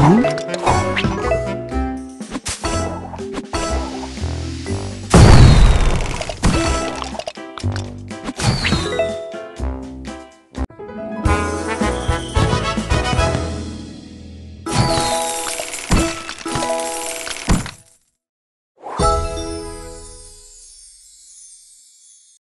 Huh?